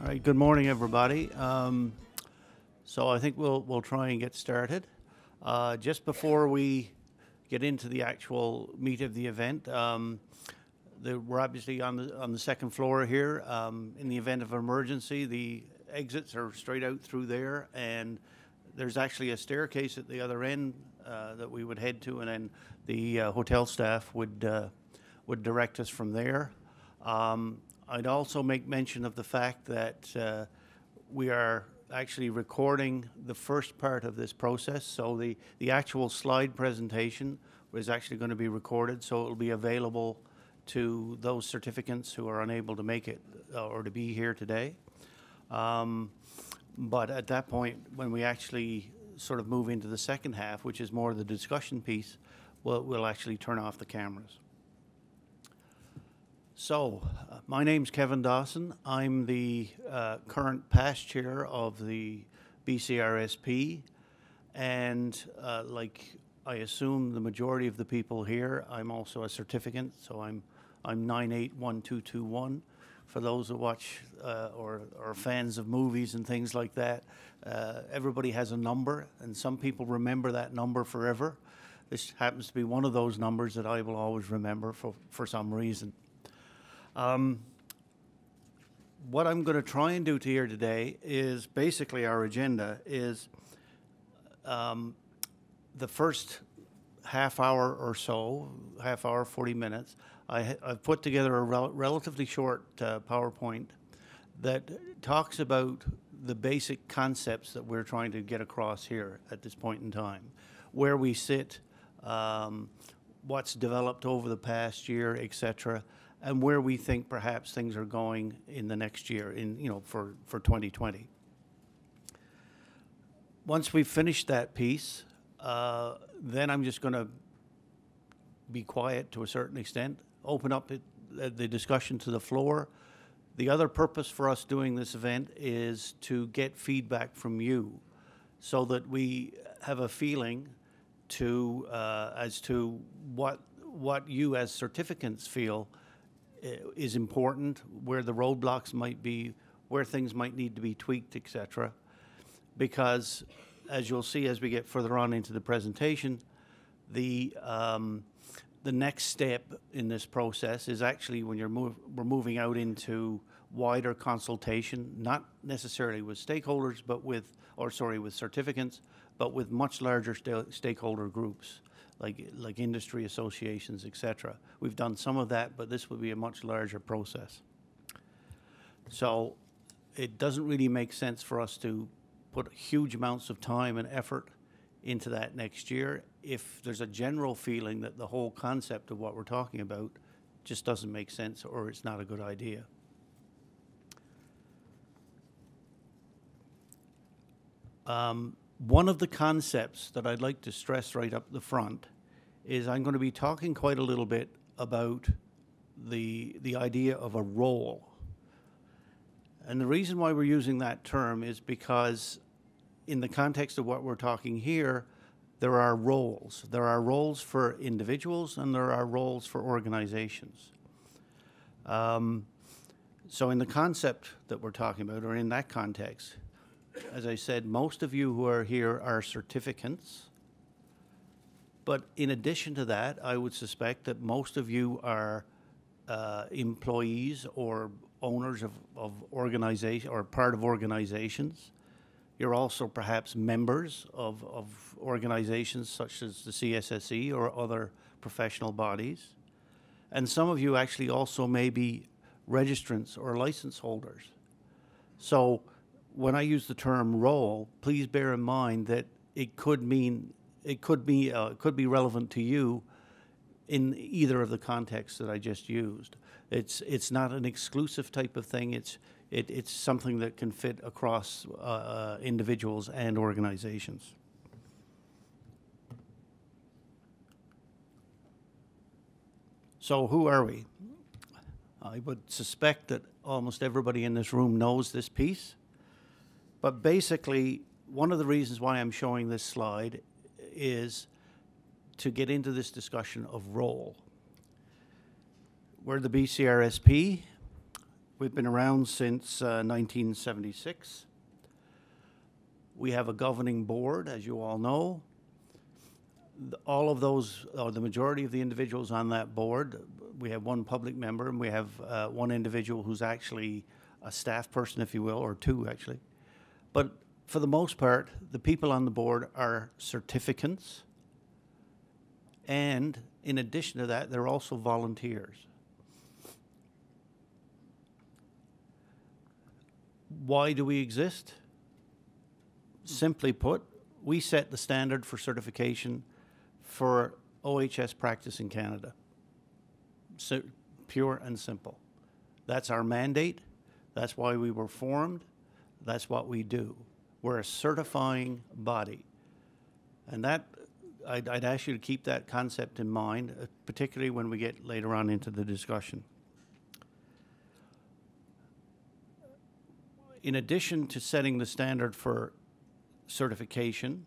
All right, good morning, everybody. Um, so I think we'll, we'll try and get started. Uh, just before we get into the actual meat of the event, um, the, we're obviously on the, on the second floor here. Um, in the event of emergency, the exits are straight out through there, and there's actually a staircase at the other end uh, that we would head to, and then the uh, hotel staff would uh, would direct us from there. Um, I'd also make mention of the fact that uh, we are actually recording the first part of this process, so the the actual slide presentation is actually going to be recorded, so it'll be available to those certificants who are unable to make it uh, or to be here today. Um, but at that point, when we actually sort of move into the second half, which is more the discussion piece, we'll, we'll actually turn off the cameras. So, uh, my name's Kevin Dawson. I'm the uh, current past chair of the BCRSP, and uh, like I assume the majority of the people here, I'm also a certificant, so I'm I'm 981221 for those who watch uh, or are fans of movies and things like that. Uh, everybody has a number, and some people remember that number forever. This happens to be one of those numbers that I will always remember for, for some reason. Um, what I'm going to try and do to here today is basically our agenda is um, the first half hour or so, half hour, 40 minutes, I, have put together a rel relatively short uh, PowerPoint that talks about the basic concepts that we're trying to get across here at this point in time, where we sit, um, what's developed over the past year, etc., and where we think perhaps things are going in the next year, in you know, for for 2020. Once we've finished that piece, uh, then I'm just going to be quiet to a certain extent open up it, the discussion to the floor. The other purpose for us doing this event is to get feedback from you so that we have a feeling to uh, as to what what you as certificants feel is important, where the roadblocks might be, where things might need to be tweaked, etc. Because as you'll see as we get further on into the presentation, the um, the next step in this process is actually when you're move, we're moving out into wider consultation, not necessarily with stakeholders, but with, or sorry, with certificants, but with much larger st stakeholder groups, like, like industry associations, etc. We've done some of that, but this would be a much larger process. So it doesn't really make sense for us to put huge amounts of time and effort into that next year if there's a general feeling that the whole concept of what we're talking about just doesn't make sense or it's not a good idea. Um, one of the concepts that I'd like to stress right up the front is I'm going to be talking quite a little bit about the, the idea of a role. And the reason why we're using that term is because in the context of what we're talking here, there are roles. There are roles for individuals and there are roles for organizations. Um, so in the concept that we're talking about, or in that context, as I said, most of you who are here are certificants. But in addition to that, I would suspect that most of you are uh, employees or owners of, of organization or part of organizations. You're also perhaps members of, of organizations such as the CSSE or other professional bodies. And some of you actually also may be registrants or license holders. So when I use the term role, please bear in mind that it could mean, it could be, uh, could be relevant to you in either of the contexts that I just used. It's, it's not an exclusive type of thing. It's, it, it's something that can fit across uh, uh, individuals and organizations. So who are we? I would suspect that almost everybody in this room knows this piece. But basically, one of the reasons why I'm showing this slide is to get into this discussion of role. We're the BCRSP, We've been around since uh, 1976. We have a governing board, as you all know. All of those, or the majority of the individuals on that board, we have one public member, and we have uh, one individual who's actually a staff person, if you will, or two, actually. But for the most part, the people on the board are certificants. And in addition to that, they're also volunteers. Why do we exist? Simply put, we set the standard for certification for OHS practice in Canada. So, pure and simple. That's our mandate. That's why we were formed. That's what we do. We're a certifying body. And that, I'd, I'd ask you to keep that concept in mind, uh, particularly when we get later on into the discussion. In addition to setting the standard for certification,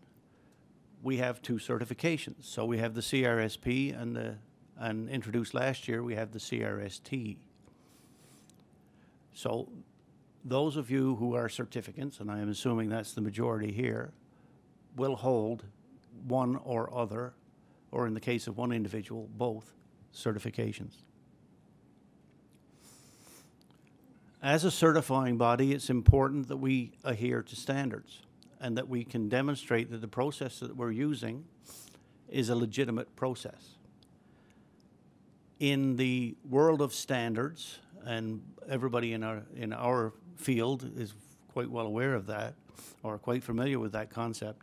we have two certifications. So we have the CRSP and the, and introduced last year, we have the CRST. So those of you who are certificants, and I am assuming that's the majority here, will hold one or other, or in the case of one individual, both certifications. As a certifying body, it's important that we adhere to standards and that we can demonstrate that the process that we're using is a legitimate process. In the world of standards, and everybody in our, in our field is quite well aware of that or quite familiar with that concept.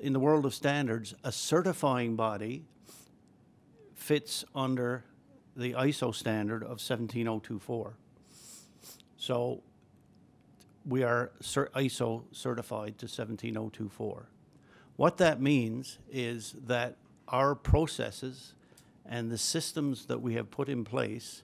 In the world of standards, a certifying body fits under the ISO standard of 17024. So we are ISO certified to 17024. What that means is that our processes and the systems that we have put in place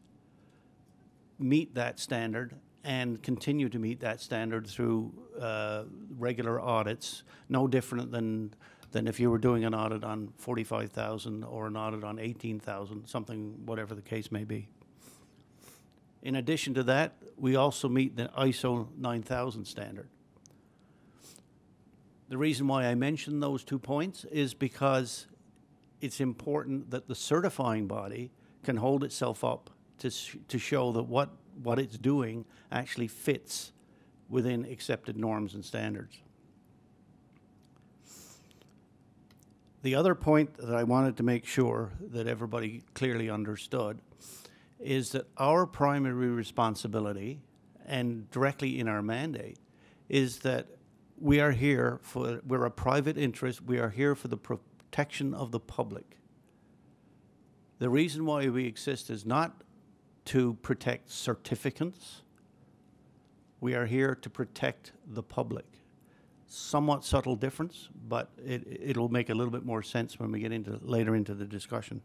meet that standard and continue to meet that standard through uh, regular audits, no different than than if you were doing an audit on 45,000 or an audit on 18,000, something, whatever the case may be. In addition to that, we also meet the ISO 9000 standard. The reason why I mention those two points is because it's important that the certifying body can hold itself up to, to show that what, what it's doing actually fits within accepted norms and standards. The other point that I wanted to make sure that everybody clearly understood is that our primary responsibility and directly in our mandate is that we are here for, we're a private interest, we are here for the protection of the public. The reason why we exist is not to protect certificants, we are here to protect the public. Somewhat subtle difference, but it, it'll make a little bit more sense when we get into later into the discussion.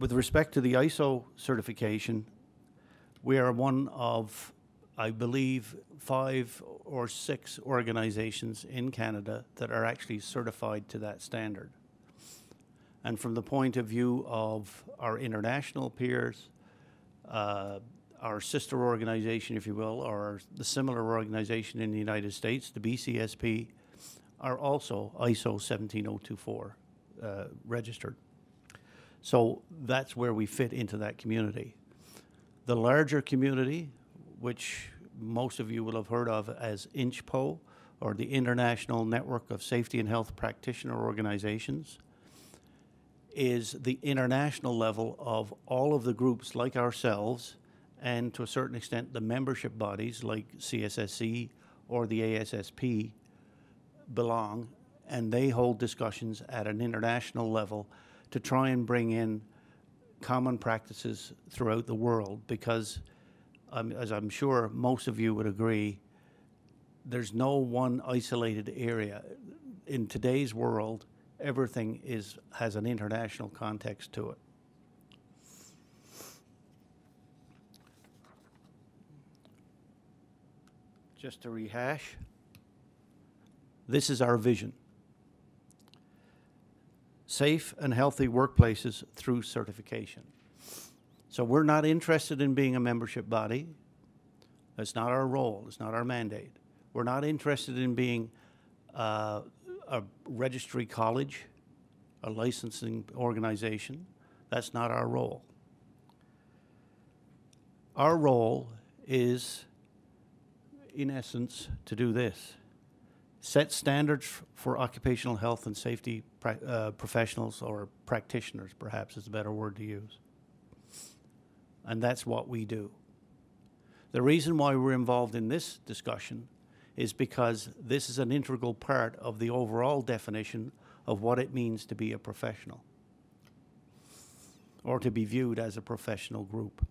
With respect to the ISO certification, we are one of, I believe, five or six organizations in Canada that are actually certified to that standard. And from the point of view of our international peers, uh, our sister organization, if you will, or the similar organization in the United States, the BCSP, are also ISO 17024 uh, registered. So that's where we fit into that community. The larger community, which most of you will have heard of as INSHPO, or the International Network of Safety and Health Practitioner Organizations, is the international level of all of the groups like ourselves, and to a certain extent, the membership bodies like CSSE or the ASSP belong, and they hold discussions at an international level to try and bring in common practices throughout the world because, um, as I'm sure most of you would agree, there's no one isolated area. In today's world, everything is, has an international context to it. Just to rehash, this is our vision safe and healthy workplaces through certification. So we're not interested in being a membership body. That's not our role. It's not our mandate. We're not interested in being uh, a registry college, a licensing organization. That's not our role. Our role is, in essence, to do this set standards for occupational health and safety uh, professionals or practitioners, perhaps is a better word to use. And that's what we do. The reason why we're involved in this discussion is because this is an integral part of the overall definition of what it means to be a professional or to be viewed as a professional group.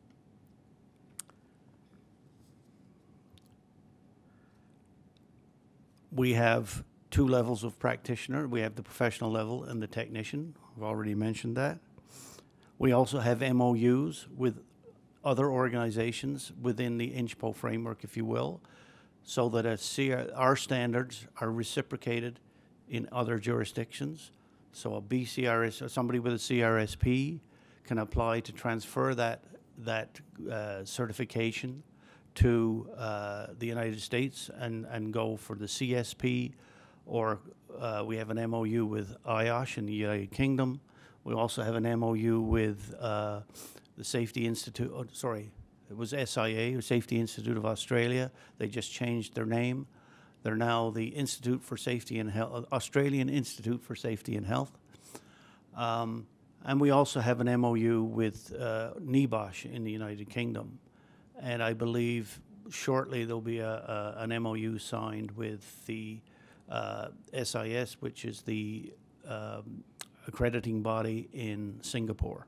we have two levels of practitioner. We have the professional level and the technician. I've already mentioned that. We also have MOUs with other organizations within the INSHPO framework, if you will, so that CR, our standards are reciprocated in other jurisdictions. So a BCRS, somebody with a CRSP can apply to transfer that, that uh, certification to uh, the United States and, and go for the CSP, or uh, we have an MOU with IOSH in the United Kingdom. We also have an MOU with uh, the Safety Institute, oh, sorry, it was SIA, Safety Institute of Australia. They just changed their name. They're now the Institute for Safety and Health, Australian Institute for Safety and Health. Um, and we also have an MOU with uh, NEBOSH in the United Kingdom and I believe shortly there'll be a, a an MOU signed with the uh, SIS, which is the um, accrediting body in Singapore.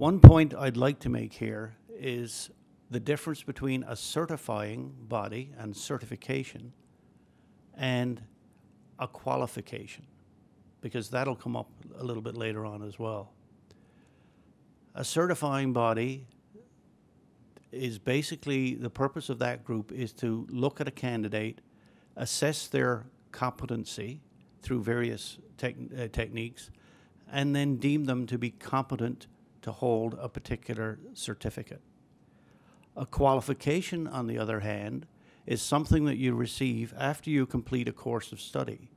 One point I'd like to make here is the difference between a certifying body and certification and a qualification, because that'll come up a little bit later on as well. A certifying body is basically the purpose of that group is to look at a candidate, assess their competency through various uh, techniques, and then deem them to be competent to hold a particular certificate. A qualification, on the other hand, is something that you receive after you complete a course of study.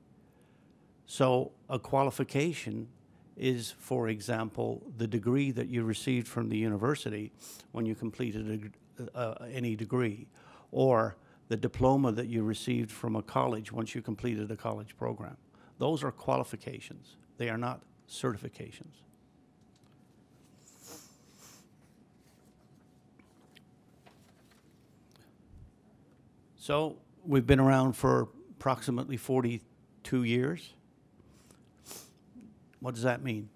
So, a qualification is, for example, the degree that you received from the university when you completed a, uh, any degree, or the diploma that you received from a college once you completed a college program. Those are qualifications. They are not certifications. So we've been around for approximately 42 years. What does that mean?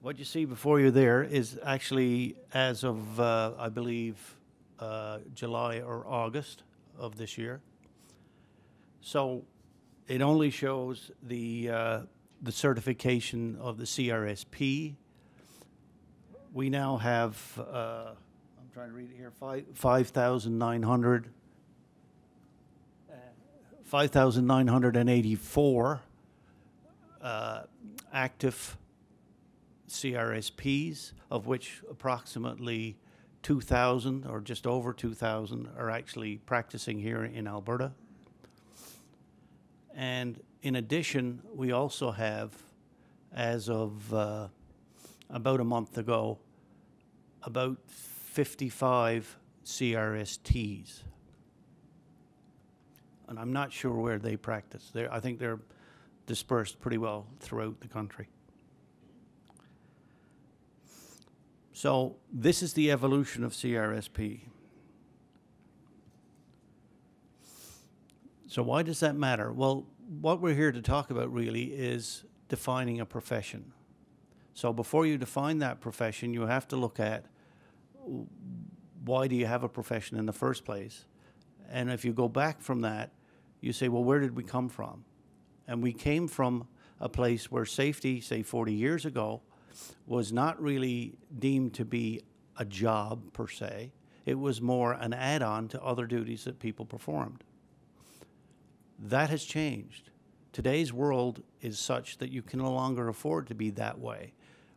What you see before you there is actually as of, uh, I believe, uh, July or August of this year. So it only shows the, uh, the certification of the CRSP. We now have, uh, I'm trying to read it here, 5,900 5,984 uh, active CRSPs, of which approximately 2,000 or just over 2,000 are actually practicing here in Alberta. And in addition, we also have, as of uh, about a month ago, about 55 CRSTs. And I'm not sure where they practice. They're, I think they're dispersed pretty well throughout the country. So this is the evolution of CRSP. So why does that matter? Well, what we're here to talk about really is defining a profession. So before you define that profession, you have to look at why do you have a profession in the first place? And if you go back from that, you say, well, where did we come from? And we came from a place where safety, say 40 years ago, was not really deemed to be a job per se. It was more an add on to other duties that people performed. That has changed. Today's world is such that you can no longer afford to be that way.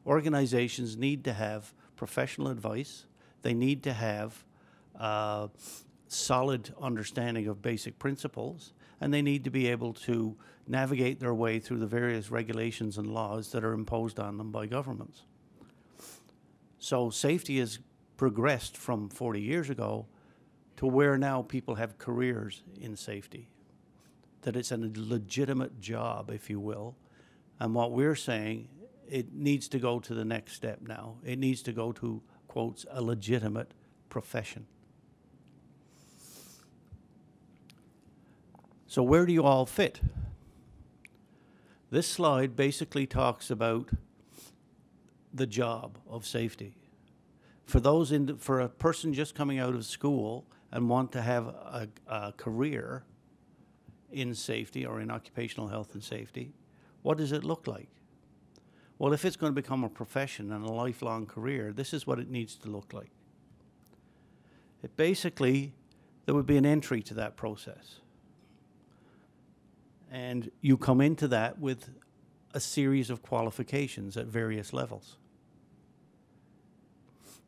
Organizations need to have professional advice. They need to have uh, solid understanding of basic principles, and they need to be able to navigate their way through the various regulations and laws that are imposed on them by governments. So safety has progressed from 40 years ago to where now people have careers in safety, that it's a legitimate job, if you will. And what we're saying, it needs to go to the next step now. It needs to go to, quotes, a legitimate profession. So, where do you all fit? This slide basically talks about the job of safety. For those in, for a person just coming out of school and want to have a, a career in safety or in occupational health and safety, what does it look like? Well, if it's going to become a profession and a lifelong career, this is what it needs to look like. It basically, there would be an entry to that process. And you come into that with a series of qualifications at various levels.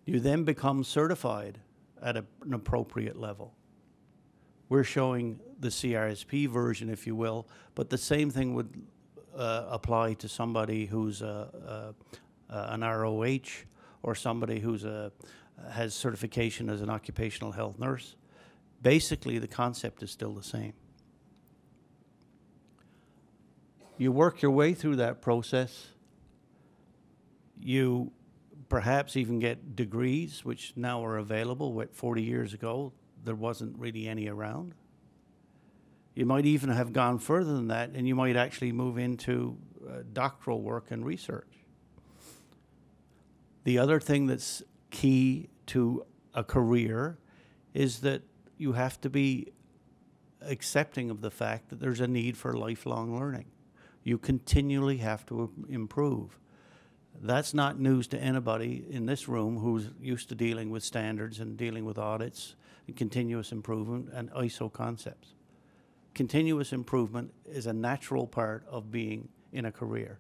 You then become certified at a, an appropriate level. We're showing the CRSP version, if you will, but the same thing would uh, apply to somebody who's a, a, an ROH or somebody who's a, has certification as an occupational health nurse. Basically, the concept is still the same you work your way through that process. You perhaps even get degrees, which now are available. What 40 years ago, there wasn't really any around. You might even have gone further than that, and you might actually move into uh, doctoral work and research. The other thing that's key to a career is that you have to be accepting of the fact that there's a need for lifelong learning. You continually have to improve. That's not news to anybody in this room who's used to dealing with standards and dealing with audits and continuous improvement and ISO concepts. Continuous improvement is a natural part of being in a career.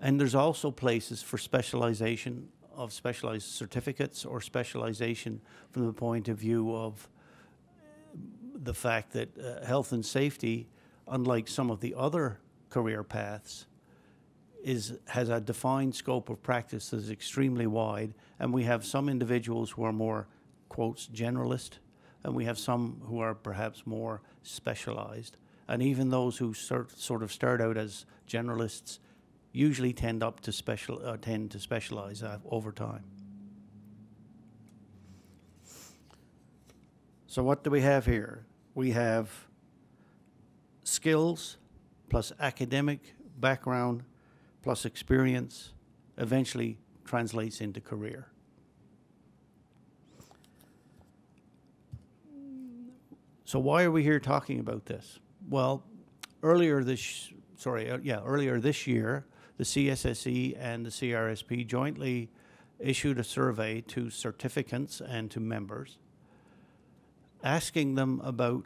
And there's also places for specialization of specialized certificates or specialization from the point of view of the fact that uh, health and safety unlike some of the other career paths, is has a defined scope of practice that is extremely wide, and we have some individuals who are more quotes generalist, and we have some who are perhaps more specialized, and even those who sort sort of start out as generalists usually tend up to special uh, tend to specialize uh, over time. So what do we have here? We have skills plus academic background plus experience eventually translates into career. So why are we here talking about this? Well, earlier this sorry, uh, yeah, earlier this year, the CSSE and the CRSP jointly issued a survey to certificants and to members asking them about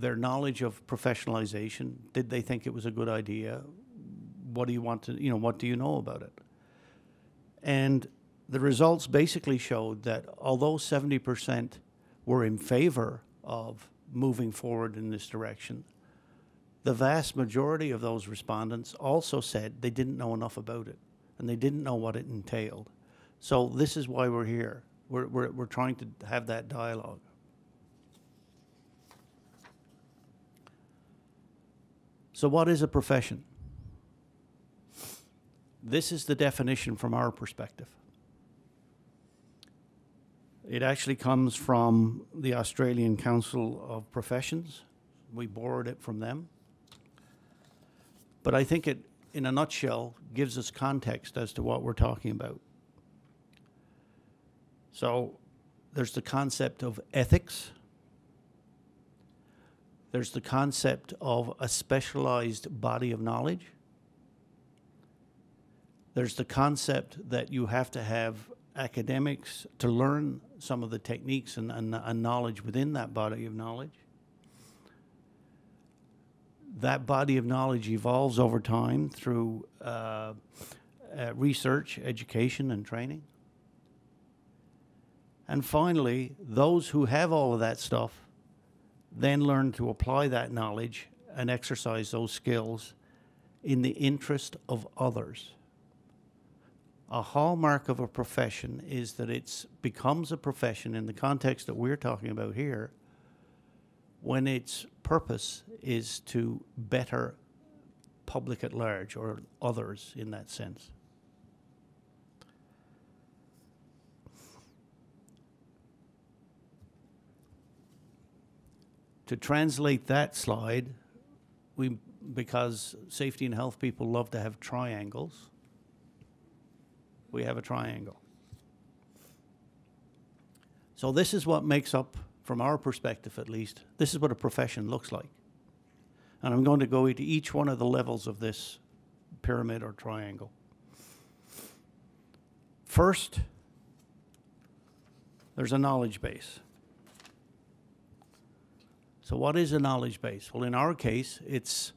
their knowledge of professionalization. Did they think it was a good idea? What do you want to, you know, what do you know about it? And the results basically showed that although 70% were in favor of moving forward in this direction, the vast majority of those respondents also said they didn't know enough about it and they didn't know what it entailed. So this is why we're here. We're, we're, we're trying to have that dialogue. So, what is a profession? This is the definition from our perspective. It actually comes from the Australian Council of Professions. We borrowed it from them. But I think it, in a nutshell, gives us context as to what we're talking about. So there's the concept of ethics, there's the concept of a specialized body of knowledge. There's the concept that you have to have academics to learn some of the techniques and, and, and knowledge within that body of knowledge. that body of knowledge evolves over time through uh, uh, research, education, and training. And finally, those who have all of that stuff then learn to apply that knowledge and exercise those skills in the interest of others. A hallmark of a profession is that it becomes a profession in the context that we're talking about here when its purpose is to better public at large or others in that sense. To translate that slide, we because safety and health people love to have triangles, we have a triangle. So this is what makes up, from our perspective at least, this is what a profession looks like. And I'm going to go into each one of the levels of this pyramid or triangle. First, there's a knowledge base. So, what is a knowledge base? Well, in our case, it's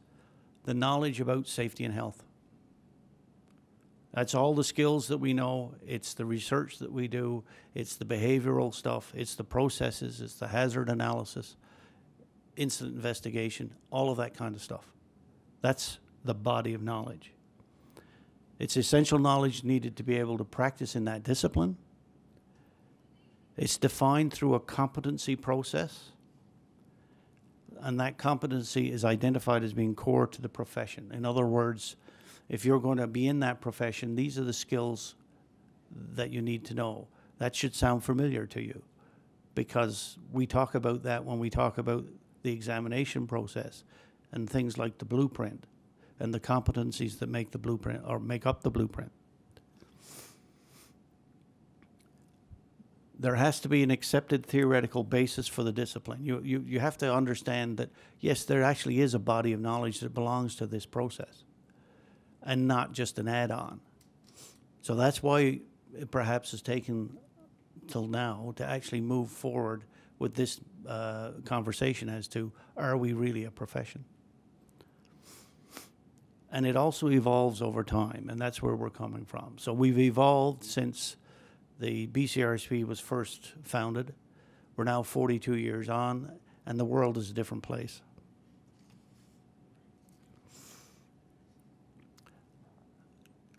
the knowledge about safety and health. That's all the skills that we know. It's the research that we do. It's the behavioral stuff. It's the processes. It's the hazard analysis, incident investigation, all of that kind of stuff. That's the body of knowledge. It's essential knowledge needed to be able to practice in that discipline. It's defined through a competency process and that competency is identified as being core to the profession. In other words, if you're going to be in that profession, these are the skills that you need to know. That should sound familiar to you because we talk about that when we talk about the examination process and things like the blueprint and the competencies that make the blueprint or make up the blueprint. There has to be an accepted theoretical basis for the discipline. You, you, you have to understand that, yes, there actually is a body of knowledge that belongs to this process and not just an add on. So that's why it perhaps has taken till now to actually move forward with this uh, conversation as to are we really a profession? And it also evolves over time, and that's where we're coming from. So we've evolved since the BCRSP was first founded. We're now 42 years on, and the world is a different place.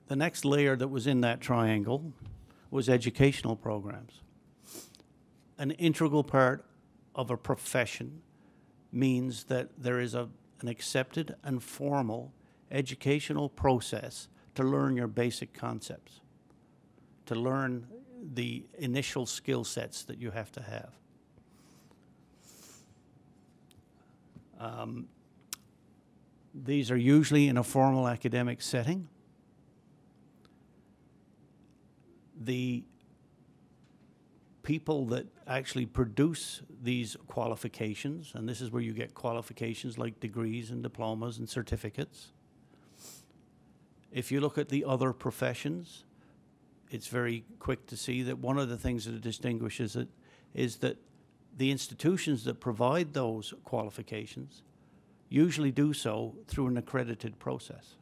The next layer that was in that triangle was educational programs. An integral part of a profession means that there is a, an accepted and formal educational process to learn your basic concepts, to learn the initial skill sets that you have to have. Um, these are usually in a formal academic setting. The people that actually produce these qualifications, and this is where you get qualifications like degrees and diplomas and certificates. If you look at the other professions, it's very quick to see that one of the things that distinguishes it is that the institutions that provide those qualifications usually do so through an accredited process.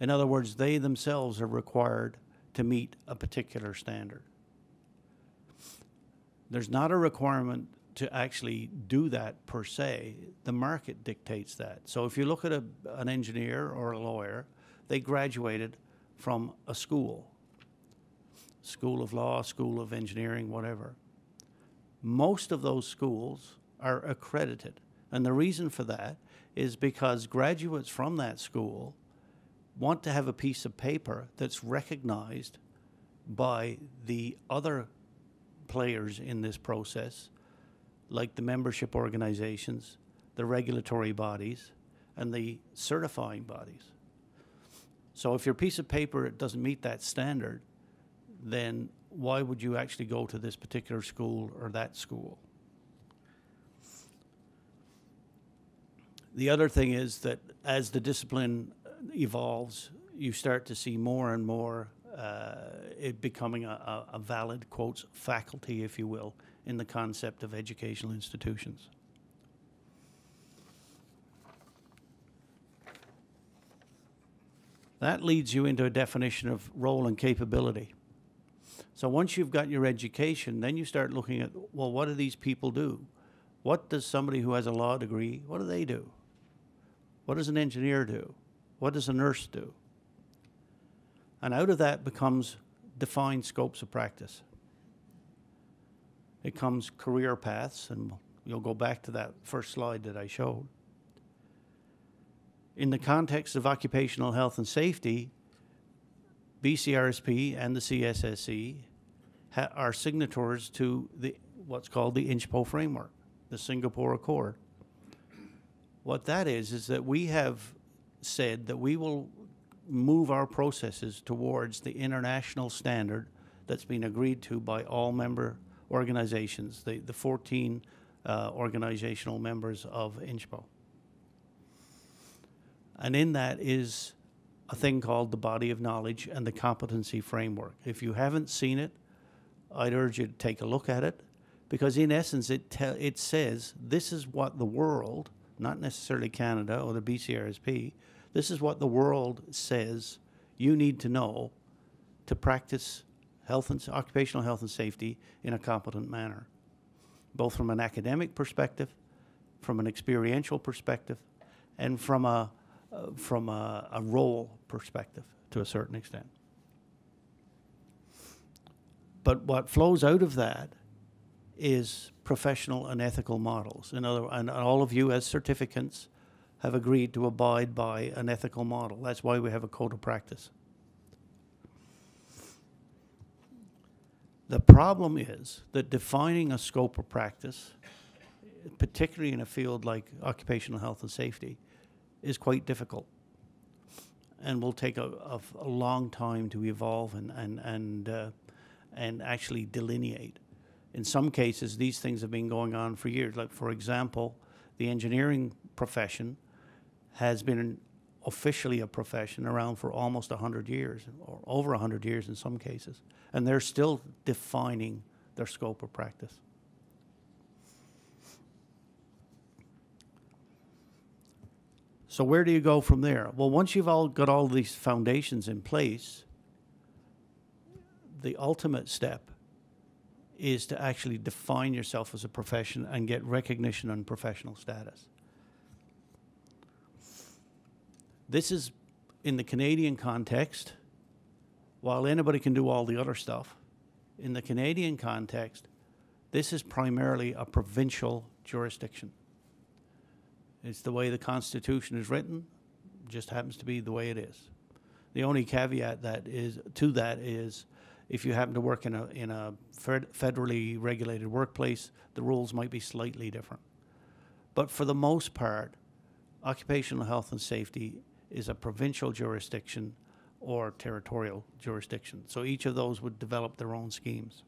In other words, they themselves are required to meet a particular standard. There's not a requirement to actually do that per se. The market dictates that. So if you look at a, an engineer or a lawyer, they graduated from a school, school of law, school of engineering, whatever. Most of those schools are accredited. And the reason for that is because graduates from that school want to have a piece of paper that's recognized by the other players in this process, like the membership organizations, the regulatory bodies, and the certifying bodies. So if your piece of paper doesn't meet that standard, then why would you actually go to this particular school or that school? The other thing is that as the discipline evolves, you start to see more and more uh, it becoming a, a, valid, quotes, faculty, if you will, in the concept of educational institutions. That leads you into a definition of role and capability. So once you've got your education, then you start looking at, well, what do these people do? What does somebody who has a law degree, what do they do? What does an engineer do? What does a nurse do? And out of that becomes defined scopes of practice. It comes career paths, and you'll go back to that first slide that I showed. In the context of occupational health and safety, BCRSP and the CSSE are signatories to the what's called the INSHPO framework, the Singapore Accord. What that is is that we have said that we will move our processes towards the international standard that's been agreed to by all member organizations, the, the 14 uh, organizational members of INSHPO. And in that is a thing called the body of knowledge and the competency framework. If you haven't seen it, I'd urge you to take a look at it because, in essence, it, te- it says this is what the world, not necessarily Canada or the BCRSP, this is what the world says you need to know to practice health and occupational health and safety in a competent manner, both from an academic perspective, from an experiential perspective, and from a uh, from a, a role perspective to a certain extent. But what flows out of that is professional and ethical models. In other, and all of you as certificants have agreed to abide by an ethical model. That's why we have a code of practice. The problem is that defining a scope of practice, particularly in a field like occupational health and safety, is quite difficult and will take a, a, a long time to evolve and, and, and, uh, and actually delineate. In some cases, these things have been going on for years. Like, for example, the engineering profession has been officially a profession around for almost 100 years, or over 100 years in some cases, and they're still defining their scope of practice. So where do you go from there? Well, once you've all got all these foundations in place, the ultimate step is to actually define yourself as a profession and get recognition and professional status. This is in the Canadian context, while anybody can do all the other stuff, in the Canadian context, this is primarily a provincial jurisdiction. It's the way the Constitution is written, just happens to be the way it is. The only caveat that is to that is if you happen to work in a in a federally regulated workplace, the rules might be slightly different. But for the most part, occupational health and safety is a provincial jurisdiction or territorial jurisdiction. So each of those would develop their own schemes.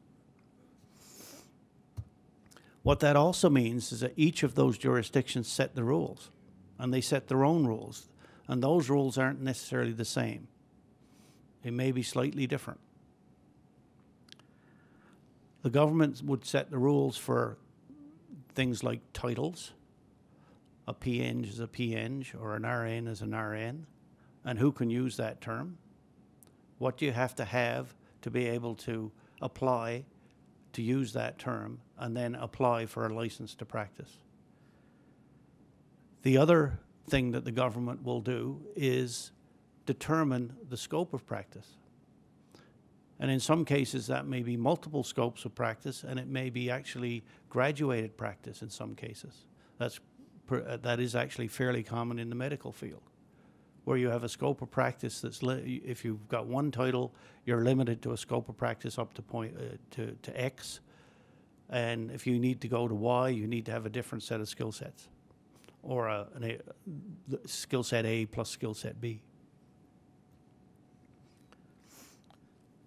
What that also means is that each of those jurisdictions set the rules, and they set their own rules, and those rules aren't necessarily the same. They may be slightly different. The government would set the rules for things like titles. A PEng is a PEng, or an RN is an RN, and who can use that term. What do you have to have to be able to apply to use that term and then apply for a license to practice. The other thing that the government will do is determine the scope of practice. And in some cases, that may be multiple scopes of practice, and it may be actually graduated practice in some cases. That's, that is actually fairly common in the medical field where you have a scope of practice that's if you've got one title, you're limited to a scope of practice up to point uh, to to X, and if you need to go to Y, you need to have a different set of skill sets, or a, a skill set A plus skill set B.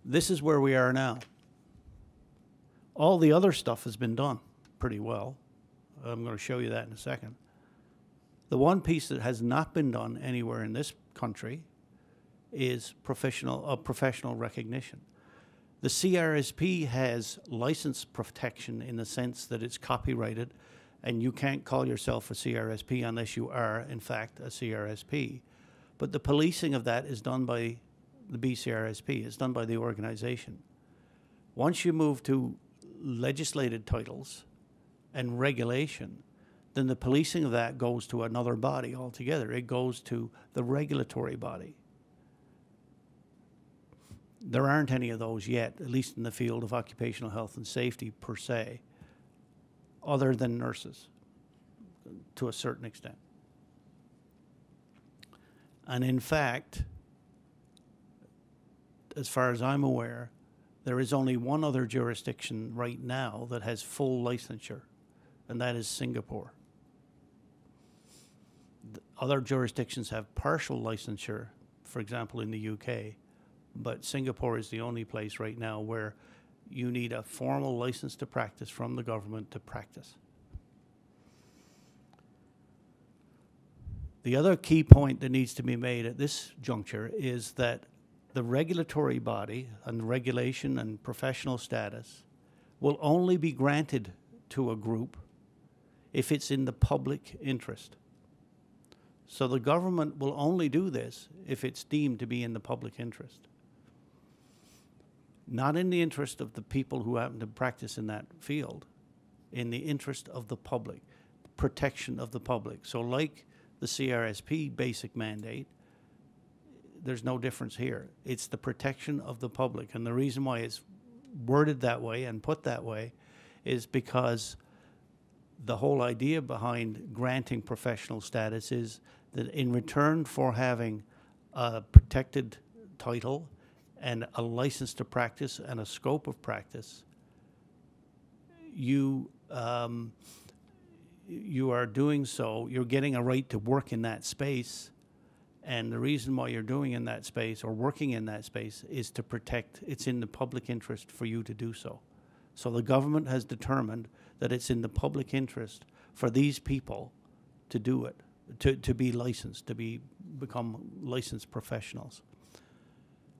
This is where we are now. All the other stuff has been done pretty well. I'm going to show you that in a second. The one piece that has not been done anywhere in this country is professional uh, professional recognition. The CRSP has license protection in the sense that it's copyrighted, and you can't call yourself a CRSP unless you are, in fact, a CRSP. But the policing of that is done by the BCRSP, it's done by the organization. Once you move to legislated titles and regulation, then the policing of that goes to another body altogether. It goes to the regulatory body. There aren't any of those yet, at least in the field of occupational health and safety per se, other than nurses to a certain extent. And in fact, as far as I'm aware, there is only one other jurisdiction right now that has full licensure, and that is Singapore. The other jurisdictions have partial licensure, for example, in the UK, but Singapore is the only place right now where you need a formal license to practice from the government to practice. The other key point that needs to be made at this juncture is that the regulatory body and regulation and professional status will only be granted to a group if it's in the public interest. So the government will only do this if it's deemed to be in the public interest. Not in the interest of the people who happen to practice in that field, in the interest of the public, protection of the public. So, like the CRSP basic mandate, there's no difference here. It's the protection of the public. And the reason why it's worded that way and put that way is because the whole idea behind granting professional status is that in return for having a protected title and a license to practice and a scope of practice, you um, you are doing so. You're getting a right to work in that space and the reason why you're doing in that space or working in that space is to protect, it's in the public interest for you to do so. So the government has determined that it's in the public interest for these people to do it, to, to be licensed, to be become licensed professionals.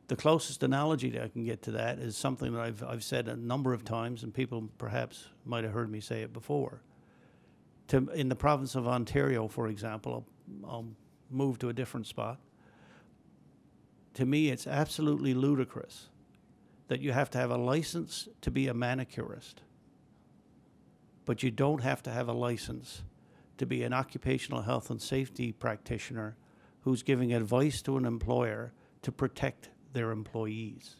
The closest analogy that I can get to that is something that I've, I've said a number of times, and people perhaps might have heard me say it before. To, in the province of Ontario, for example, I'll, I'll move to a different spot. To me, it's absolutely ludicrous that you have to have a license to be a manicurist, but you don't have to have a license to be an occupational health and safety practitioner who's giving advice to an employer to protect their employees.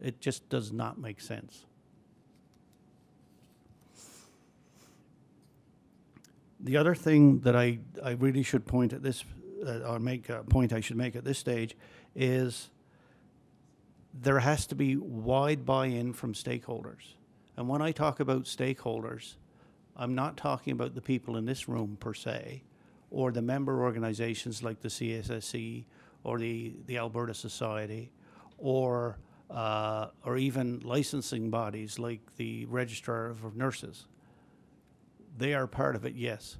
It just does not make sense. The other thing that I, I really should point at this, uh, or make a point I should make at this stage, is there has to be wide buy-in from stakeholders. And when I talk about stakeholders, I'm not talking about the people in this room per se, or the member organizations like the CSSE or the, the Alberta Society, or uh, or even licensing bodies like the Registrar of Nurses. They are part of it, yes.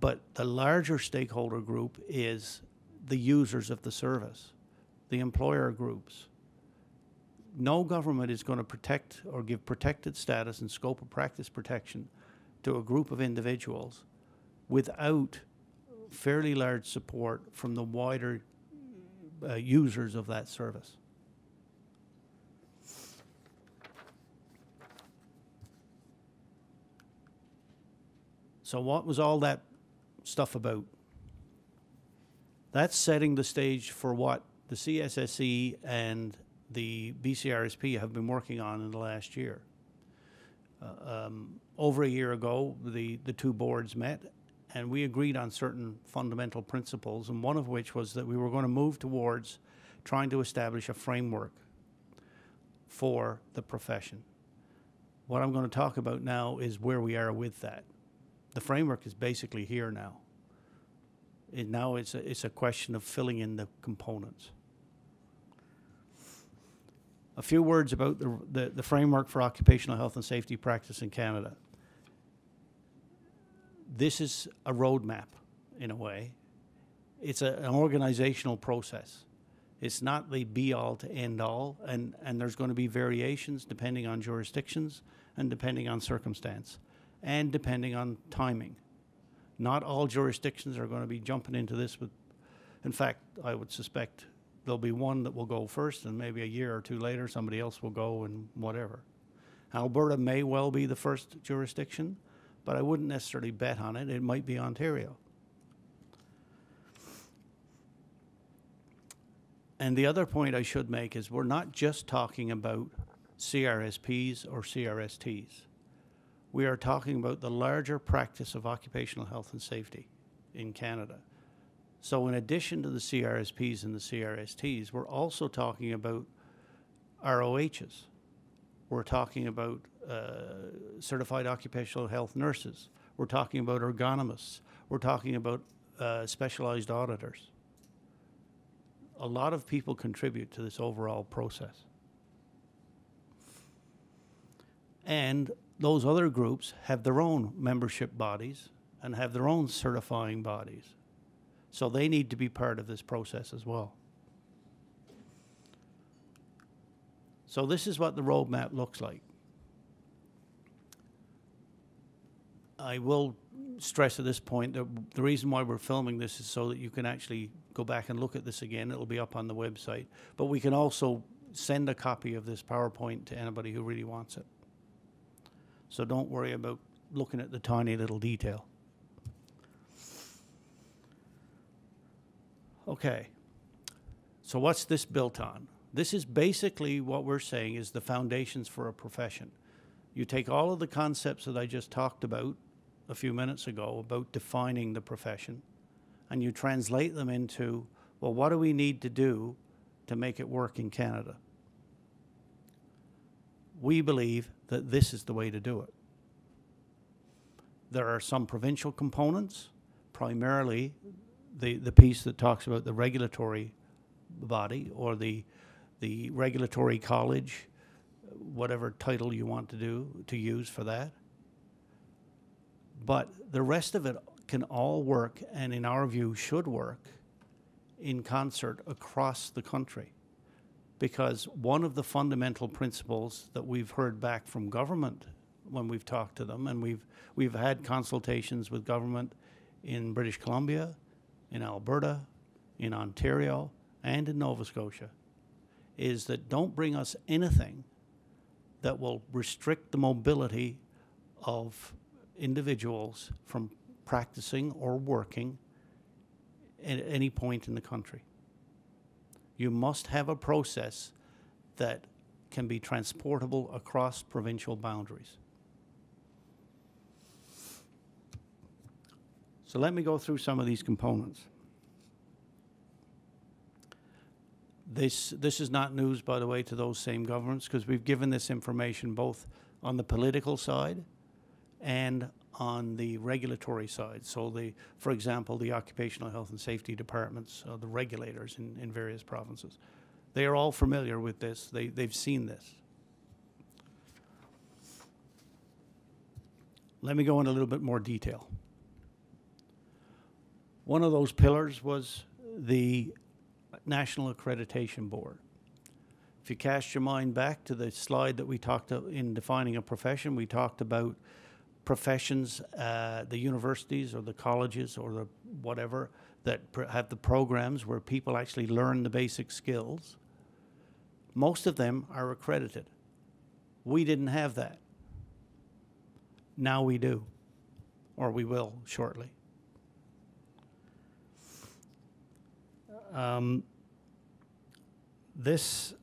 But the larger stakeholder group is the users of the service, the employer groups. No government is going to protect or give protected status and scope of practice protection to a group of individuals without fairly large support from the wider uh, users of that service. So, what was all that stuff about? That's setting the stage for what the CSSE and the BCRSP have been working on in the last year. Uh, um, over a year ago, the, the two boards met and we agreed on certain fundamental principles, and one of which was that we were going to move towards trying to establish a framework for the profession. What I'm going to talk about now is where we are with that the framework is basically here now. And now it's a, it's a question of filling in the components. A few words about the, the, the framework for occupational health and safety practice in Canada. This is a roadmap, in a way. It's a, an organizational process. It's not the be all to end all, and, and there's going to be variations depending on jurisdictions and depending on circumstance and depending on timing. Not all jurisdictions are going to be jumping into this with In fact, I would suspect there'll be one that will go first, and maybe a year or two later, somebody else will go and whatever. Alberta may well be the first jurisdiction, but I wouldn't necessarily bet on it. It might be Ontario. And the other point I should make is we're not just talking about CRSPs or CRSTs. We are talking about the larger practice of occupational health and safety in Canada. So, in addition to the CRSPs and the CRSTs, we're also talking about ROHs. We're talking about certified occupational health nurses. We're talking about ergonomists. We're talking about uh, specialized auditors. A lot of people contribute to this overall process. And those other groups have their own membership bodies and have their own certifying bodies. So they need to be part of this process as well. So this is what the roadmap looks like. I will stress at this point that the reason why we're filming this is so that you can actually go back and look at this again. It'll be up on the website. But we can also send a copy of this PowerPoint to anybody who really wants it. So don't worry about looking at the tiny little detail. Okay. So what's this built on? This is basically what we're saying is the foundations for a profession. You take all of the concepts that I just talked about a few minutes ago about defining the profession and you translate them into, well, what do we need to do to make it work in Canada? We believe that this is the way to do it. There are some provincial components, primarily the, the piece that talks about the regulatory body or the, the regulatory college, whatever title you want to do to use for that. But the rest of it can all work, and in our view, should work in concert across the country. Because one of the fundamental principles that we've heard back from government when we've talked to them, and we've, we've had consultations with government in British Columbia, in Alberta, in Ontario, and in Nova Scotia, is that don't bring us anything that will restrict the mobility of individuals from practicing or working at any point in the country. You must have a process that can be transportable across provincial boundaries. So let me go through some of these components. This, this is not news, by the way, to those same governments because we've given this information both on the political side and on the regulatory side. So, the, for example, the occupational health and safety departments, uh, the regulators in, in various provinces, they are all familiar with this. They, they've seen this. Let me go into a little bit more detail. One of those pillars was the National Accreditation Board. If you cast your mind back to the slide that we talked in defining a profession, we talked about professions, uh, the universities or the colleges or the whatever that have the programs where people actually learn the basic skills, most of them are accredited. We didn't have that. Now we do, or we will shortly. Um, this,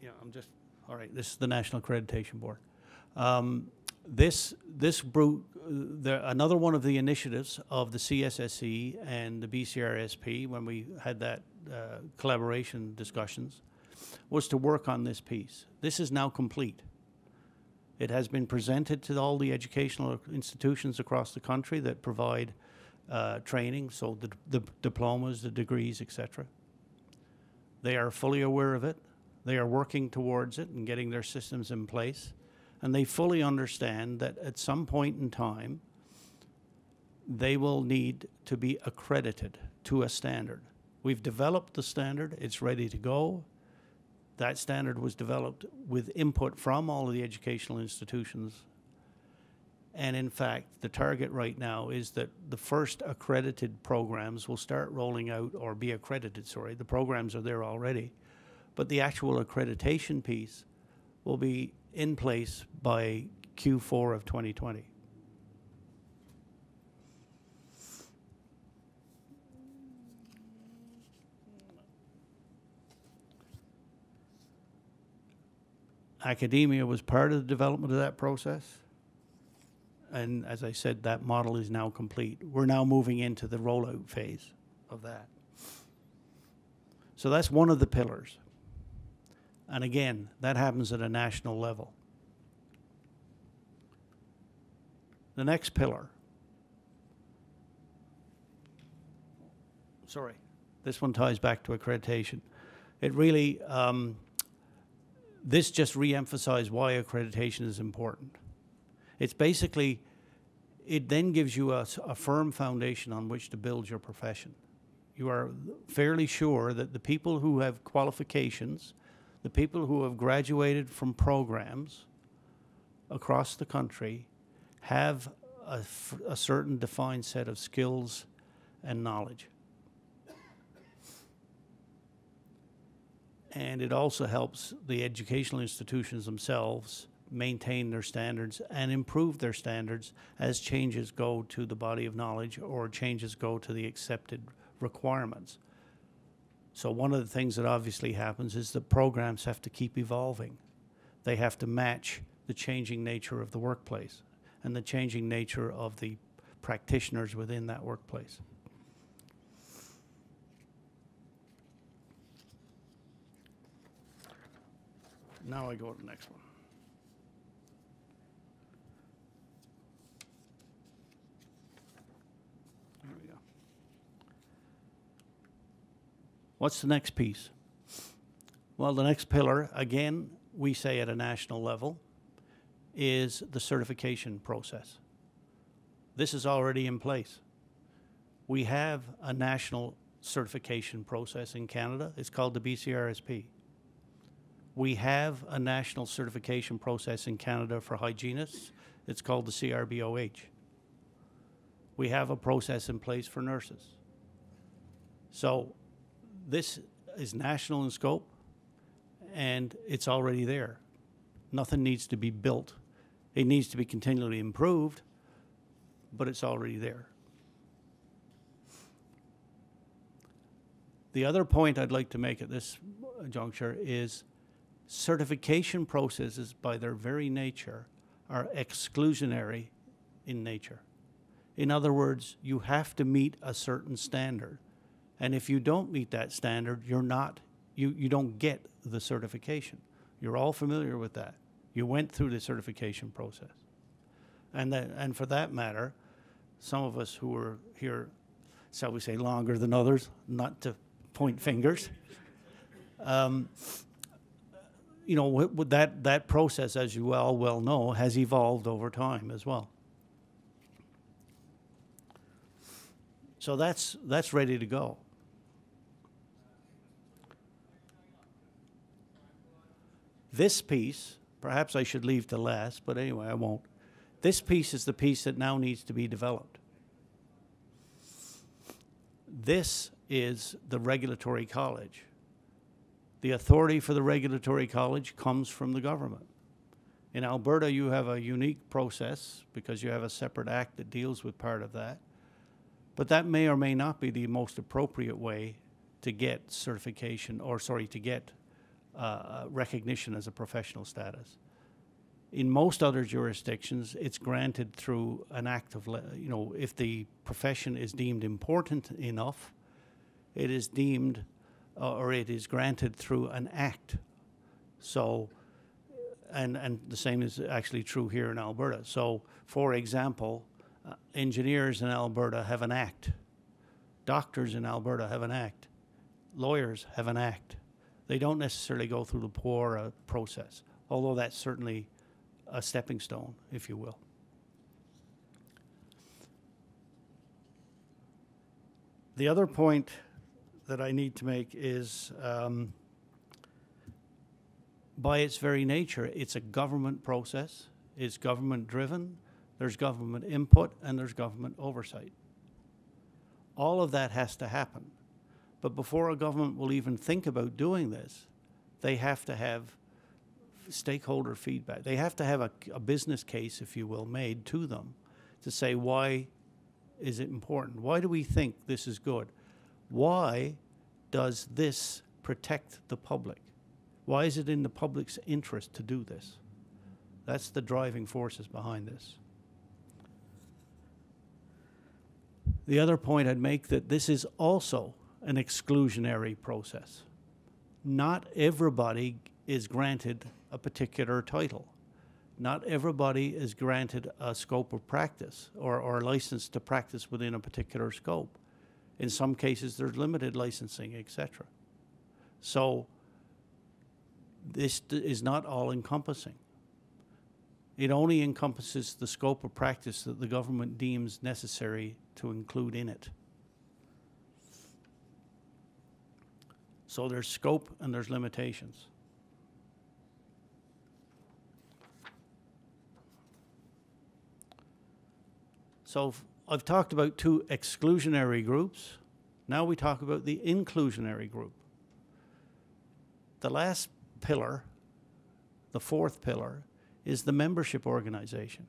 yeah, I'm just, all right, this is the National Accreditation Board. Um, this this brew, the, another one of the initiatives of the CSSE and the BCRSP when we had that uh, collaboration discussions was to work on this piece. This is now complete. It has been presented to all the educational institutions across the country that provide uh, training, so the, the diplomas, the degrees, etc. They are fully aware of it. They are working towards it and getting their systems in place and they fully understand that at some point in time, they will need to be accredited to a standard. We've developed the standard, it's ready to go. That standard was developed with input from all of the educational institutions. And in fact, the target right now is that the first accredited programs will start rolling out or be accredited, sorry. The programs are there already. But the actual accreditation piece will be in place by Q4 of 2020. Academia was part of the development of that process. And as I said, that model is now complete. We're now moving into the rollout phase of that. So that's one of the pillars. And again, that happens at a national level. The next pillar. Sorry, this one ties back to accreditation. It really, um, this just re-emphasized why accreditation is important. It's basically, it then gives you a, a firm foundation on which to build your profession. You are fairly sure that the people who have qualifications, the people who have graduated from programs across the country have a, certain defined set of skills and knowledge. and it also helps the educational institutions themselves maintain their standards and improve their standards as changes go to the body of knowledge or changes go to the accepted requirements. So one of the things that obviously happens is the programs have to keep evolving. They have to match the changing nature of the workplace and the changing nature of the practitioners within that workplace. Now I go to the next one. There we go. What's the next piece? Well, the next pillar, again, we say at a national level, is the certification process. This is already in place. We have a national certification process in Canada. It's called the BCRSP. We have a national certification process in Canada for hygienists. It's called the CRBOH. We have a process in place for nurses. So this is national in scope and it's already there. Nothing needs to be built. It needs to be continually improved, but it's already there. The other point I'd like to make at this juncture is certification processes, by their very nature, are exclusionary in nature. In other words, you have to meet a certain standard. And if you don't meet that standard, you're not, you, you don't get the certification. You're all familiar with that. You went through the certification process. And, that, and for that matter, some of us who were here, shall we say, longer than others, not to point fingers, um, you know, that, that process, as you all well know, has evolved over time as well. So that's, that's ready to go. This piece, perhaps I should leave to last, but anyway, I won't. This piece is the piece that now needs to be developed. This is the regulatory college. The authority for the regulatory college comes from the government. In Alberta, you have a unique process because you have a separate act that deals with part of that. But that may or may not be the most appropriate way to get certification, or sorry, to get uh, recognition as a professional status. In most other jurisdictions, it's granted through an act of, you know, if the profession is deemed important enough, it is deemed uh, or it is granted through an act. So, and, and the same is actually true here in Alberta. So, for example, uh, engineers in Alberta have an act. Doctors in Alberta have an act. Lawyers have an act. They don't necessarily go through the POR process, although that's certainly a stepping stone, if you will. The other point that I need to make is um, by its very nature, it's a government process, it's government driven. there's government input, and there's government oversight. All of that has to happen. But before a government will even think about doing this, they have to have stakeholder feedback. They have to have a, a business case, if you will, made to them to say why is it important? Why do we think this is good? Why does this protect the public? Why is it in the public's interest to do this? That's the driving forces behind this. The other point I'd make that this is also an exclusionary process. Not everybody is granted a particular title. Not everybody is granted a scope of practice or, or a license to practice within a particular scope. In some cases, there's limited licensing, etc. So this is not all encompassing. It only encompasses the scope of practice that the government deems necessary to include in it. So there's scope and there's limitations. So I've talked about two exclusionary groups. Now we talk about the inclusionary group. The last pillar, the fourth pillar, is the membership organization.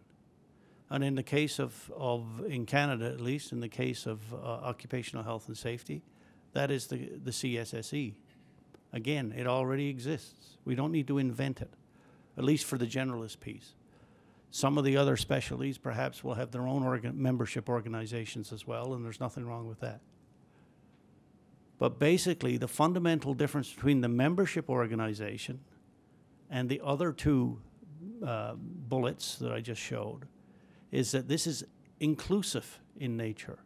And in the case of, of in Canada at least, in the case of uh, occupational health and safety, that is the, the CSSE. Again, it already exists. We don't need to invent it, at least for the generalist piece. Some of the other specialties perhaps will have their own membership organizations as well, and there's nothing wrong with that. But basically, the fundamental difference between the membership organization and the other two uh, bullets that I just showed is that this is inclusive in nature.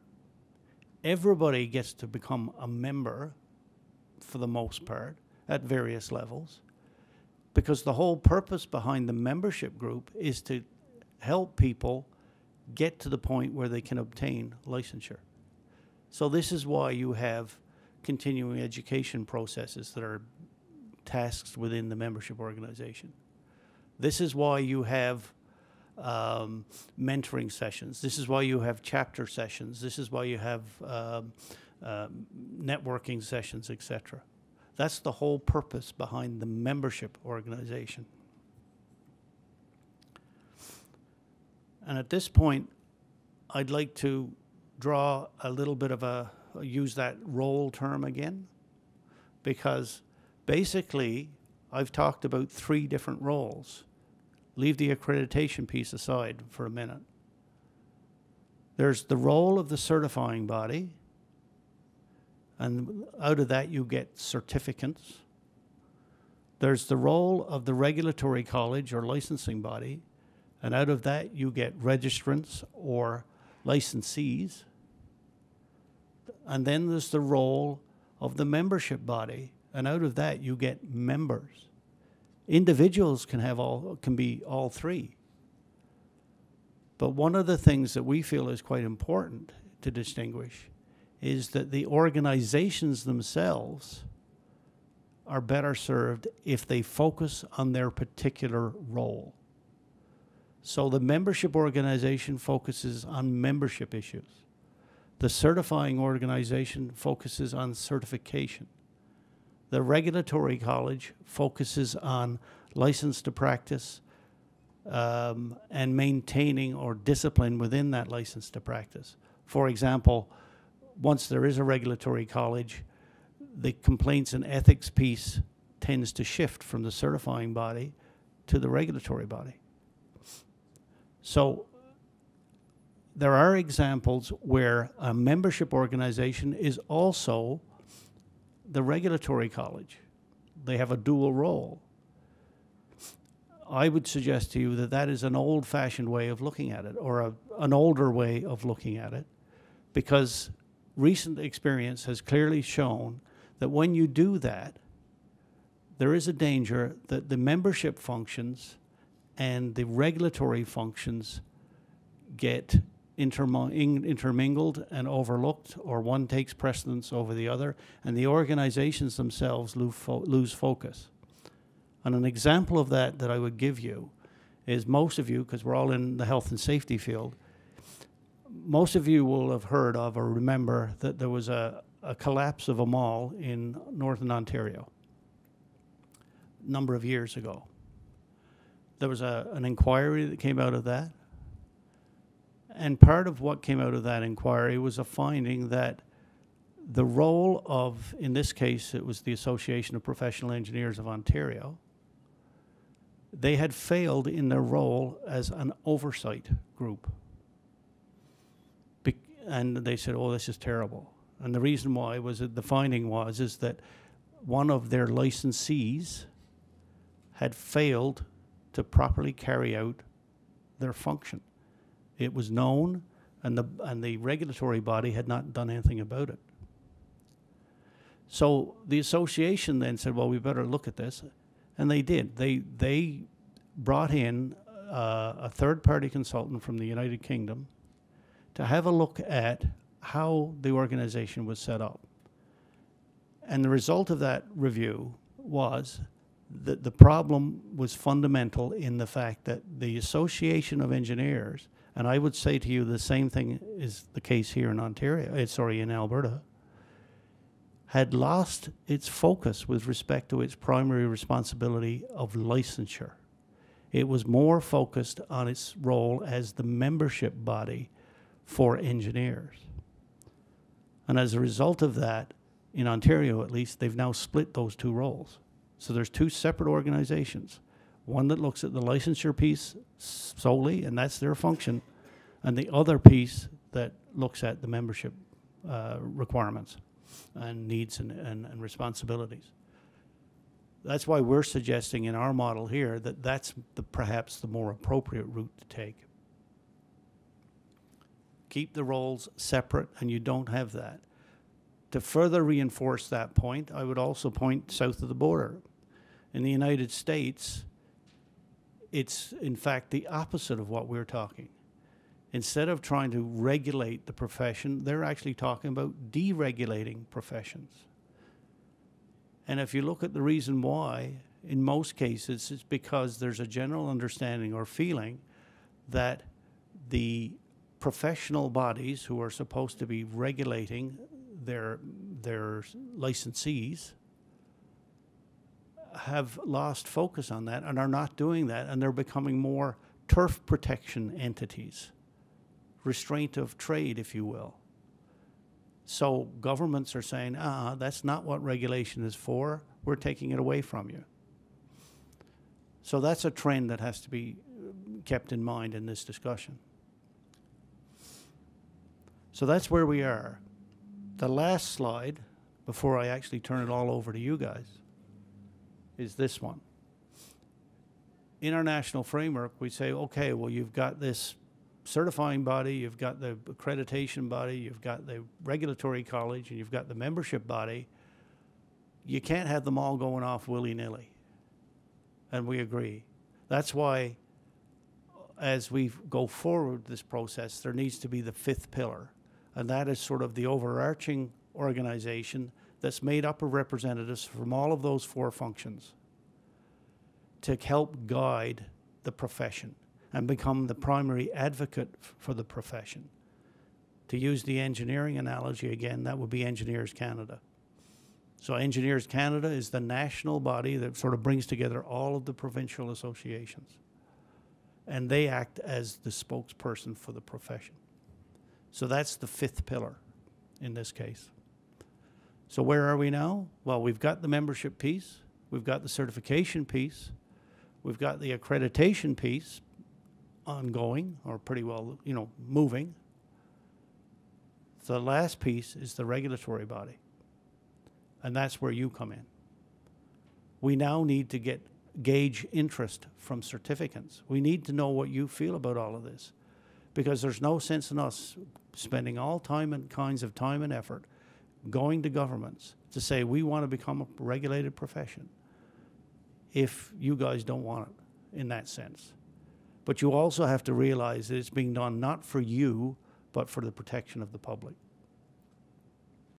Everybody gets to become a member for the most part at various levels because the whole purpose behind the membership group is to help people get to the point where they can obtain licensure. So this is why you have continuing education processes that are tasks within the membership organization. This is why you have um, mentoring sessions. This is why you have chapter sessions. This is why you have um, uh, networking sessions, etc. That's the whole purpose behind the membership organization. And at this point, I'd like to draw a little bit of a, use that role term again, because basically I've talked about three different roles. Leave the accreditation piece aside for a minute. There's the role of the certifying body, and out of that you get certificants. There's the role of the regulatory college or licensing body, and out of that you get registrants or licensees. And then there's the role of the membership body, and out of that you get members. Individuals can have all can be all three. But one of the things that we feel is quite important to distinguish is that the organizations themselves are better served if they focus on their particular role. So the membership organization focuses on membership issues. The certifying organization focuses on certification. The regulatory college focuses on license to practice um, and maintaining or discipline within that license to practice. For example, once there is a regulatory college, the complaints and ethics piece tends to shift from the certifying body to the regulatory body. So there are examples where a membership organization is also the regulatory college. They have a dual role. I would suggest to you that that is an old fashioned way of looking at it, or a, an older way of looking at it, because recent experience has clearly shown that when you do that, there is a danger that the membership functions and the regulatory functions get intermingled and overlooked, or one takes precedence over the other, and the organizations themselves lose, fo lose focus. And an example of that that I would give you is most of you, because we're all in the health and safety field, most of you will have heard of or remember that there was a, a collapse of a mall in northern Ontario a number of years ago. There was a, an inquiry that came out of that. And part of what came out of that inquiry was a finding that the role of, in this case, it was the Association of Professional Engineers of Ontario, they had failed in their role as an oversight group. Be- and they said, oh, this is terrible. And the reason why was that the finding was is that one of their licensees had failed to properly carry out their function. It was known, and the, and the regulatory body had not done anything about it. So the association then said, well, we better look at this. And they did. They, they brought in uh, a third party consultant from the United Kingdom to have a look at how the organization was set up. And the result of that review was that the problem was fundamental in the fact that the Association of Engineers, and I would say to you the same thing is the case here in Ontario, uh, sorry, in Alberta, had lost its focus with respect to its primary responsibility of licensure. It was more focused on its role as the membership body for engineers. And as a result of that, in Ontario at least, they've now split those two roles. So there's two separate organizations. One that looks at the licensure piece solely, and that's their function, and the other piece that looks at the membership uh, requirements and needs and, and, and responsibilities. That's why we're suggesting in our model here that that's the, perhaps the more appropriate route to take. Keep the roles separate, and you don't have that. To further reinforce that point, I would also point south of the border. In the United States, it's in fact the opposite of what we're talking. Instead of trying to regulate the profession, they're actually talking about deregulating professions. And if you look at the reason why, in most cases, it's because there's a general understanding or feeling that the professional bodies who are supposed to be regulating their, their licensees have lost focus on that and are not doing that, and they're becoming more turf protection entities, restraint of trade, if you will. So governments are saying, ah, that's not what regulation is for. We're taking it away from you. So that's a trend that has to be kept in mind in this discussion. So that's where we are. The last slide, before I actually turn it all over to you guys, is this one. In our national framework, we say, okay, well, you've got this certifying body, you've got the accreditation body, you've got the regulatory college, and you've got the membership body. You can't have them all going off willy nilly. And we agree. That's why, as we go forward this process, there needs to be the fifth pillar. And that is sort of the overarching organization that's made up of representatives from all of those four functions to help guide the profession and become the primary advocate for the profession. To use the engineering analogy again, that would be Engineers Canada. So, Engineers Canada is the national body that sort of brings together all of the provincial associations. And they act as the spokesperson for the profession. So, that's the fifth pillar in this case. So, where are we now? Well, we've got the membership piece, we've got the certification piece, we've got the accreditation piece, ongoing or pretty well, you know, moving. The last piece is the regulatory body. And that's where you come in. We now need to get gauge interest from certificants. We need to know what you feel about all of this. Because there's no sense in us spending all time and kinds of time and effort going to governments to say we want to become a regulated profession if you guys don't want it in that sense. But you also have to realize that it's being done not for you, but for the protection of the public.